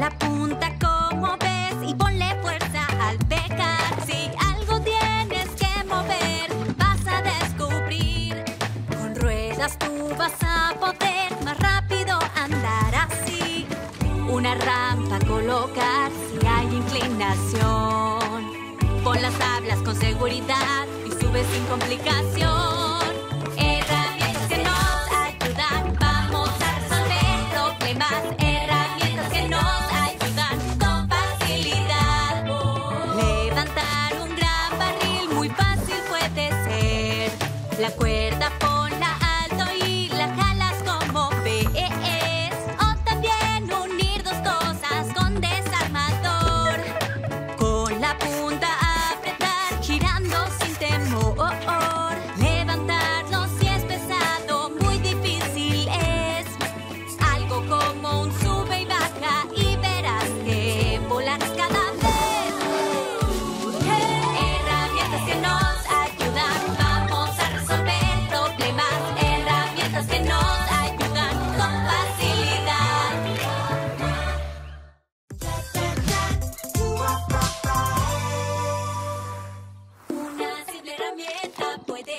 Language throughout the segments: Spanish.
la punta como ves y ponle fuerza al pecar. Si algo tienes que mover, vas a descubrir. Con ruedas tú vas a poder más rápido andar así. Una rampa colocar si hay inclinación. Pon las tablas con seguridad y sube sin complicación. La cuerda ponla alto y la jalas como ves. O también unir dos cosas con desarmador. Con la punta apretar, girando sin temor.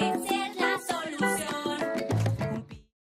crazy.